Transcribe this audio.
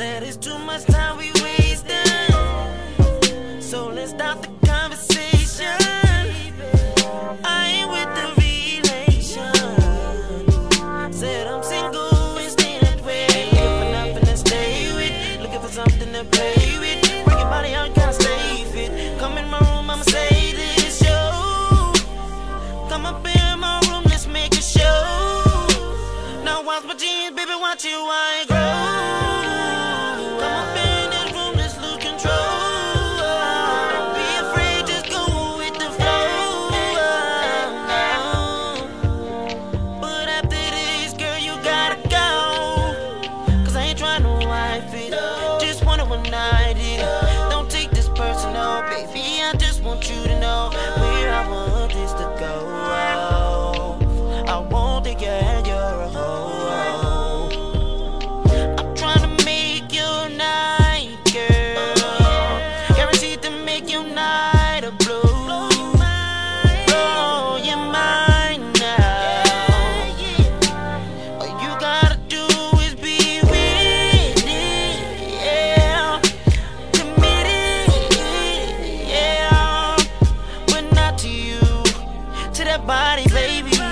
Said it's too much time we wasting. So let's start the conversation. I ain't with the relation. Said I'm single and staying that way. Looking for nothing to stay with. Looking for something to play with. Bring your body out, gotta stay fit. Come in my room, I'ma say this show. Come up in my room, let's make a show. Now watch my jeans, baby, watch you wine. nigga and you're a hoe. I'm trying to make you night, girl. Guaranteed to make you night a blue. Blow your mind now. All you gotta do is be with it, yeah. Commit it, yeah. But not to you, to that body, baby.